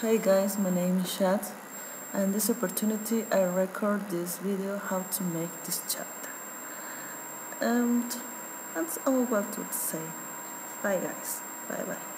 Hi guys, my name is Shad and this opportunity I record this video how to make this chapter. And that's all what to say. Bye guys. Bye bye.